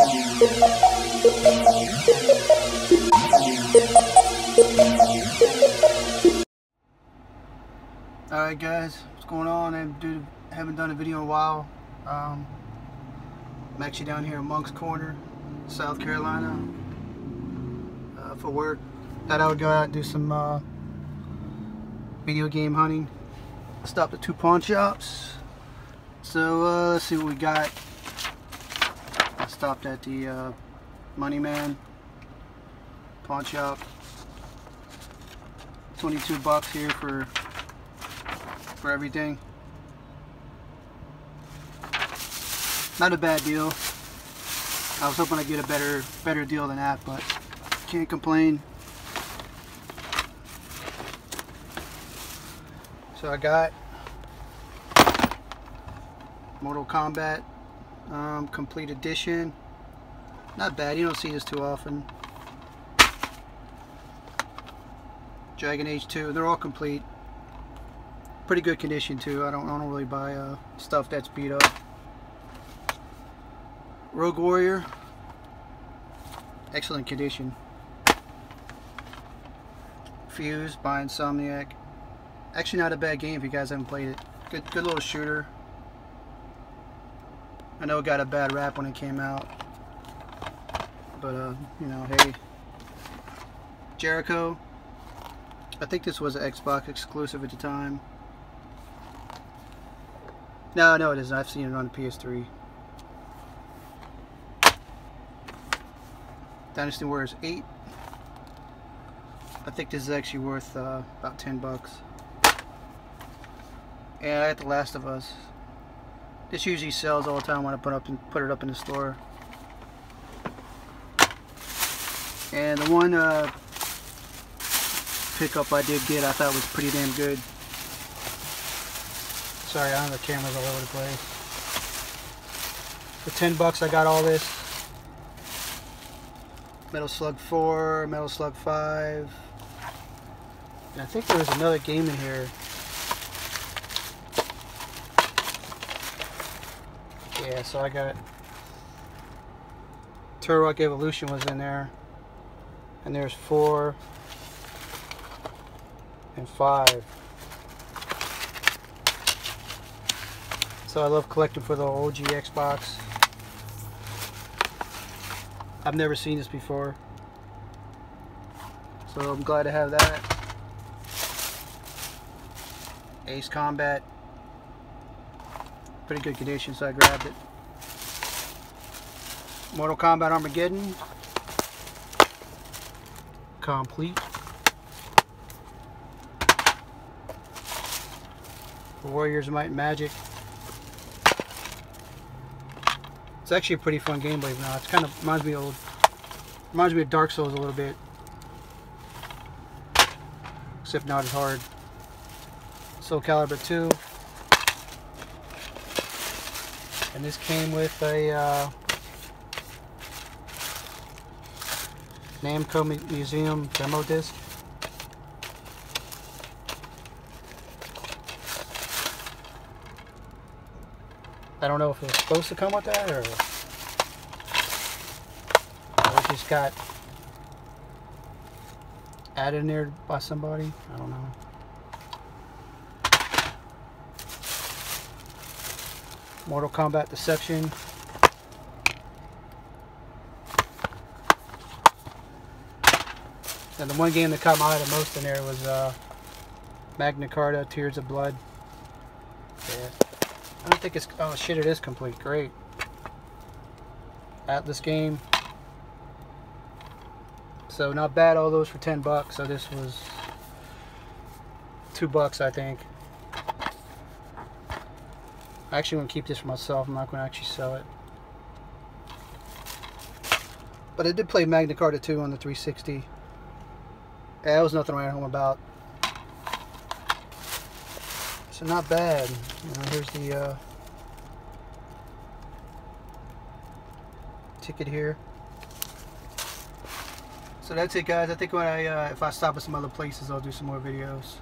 Alright guys, what's going on? I haven't done a video in a while. Um, I'm actually down here in Moncks Corner, South Carolina uh, for work. Thought I would go out and do some uh, video game hunting. Stopped at two pawn shops. So uh, let's see what we got. Stopped at the uh, Money Man pawn shop. 22 bucks here for for everything. Not a bad deal. I was hoping I'd get a better better deal than that, but can't complain. So I got Mortal Kombat um, Complete Edition. Not bad, you don't see this too often. Dragon Age 2, they're all complete pretty good condition too. I don't, I don't really buy uh, stuff that's beat up. Rogue Warrior, excellent condition. Fuse by Insomniac. Actually not a bad game if you guys haven't played it. Good, good little shooter. I know it got a bad rap when it came out. But, uh, you know, hey. Jericho. I think this was an Xbox exclusive at the time. No, no, it isn't. I've seen it on the PS3. Dynasty Warriors 8. I think this is actually worth uh, about 10 bucks. And I got The Last of Us. This usually sells all the time when I put up and put it up in the store. And the one uh, pickup I did get I thought was pretty damn good. Sorry, I know the camera's all over the place. For 10 bucks, I got all this. Metal Slug 4, Metal Slug 5. And I think there was another game in here. Yeah, so I got Turok Evolution was in there. And there's 4 and 5. So I love collecting for the OG Xbox. I've never seen this before. So I'm glad to have that. Ace Combat. Pretty good condition, so I grabbed it. Mortal Kombat Armageddon. Complete. Warriors Might and Magic. It's actually a pretty fun game, believe it or not. It kind of reminds me of old, reminds me of Dark Souls a little bit, except not as hard. Soul Calibur 2, and this came with a uh, Namco Museum demo disc. I don't know if it was supposed to come with that or, it just got added in there by somebody. I don't know. Mortal Kombat Deception. And the one game that caught my eye the most in there was uh, Magna Carta Tears of Blood. Yeah. I don't think it's... Oh, shit, it is complete. Great. Atlus game. So, not bad. All those for 10 bucks. So, this was... 2 bucks, I think. I actually want to keep this for myself. I'm not going to actually sell it. But I did play Magna Carta 2 on the 360. Yeah, there was nothing right home about. So not bad. You know, here's the uh, ticket here. So that's it guys. I think when I uh, if I stop at some other places I'll do some more videos.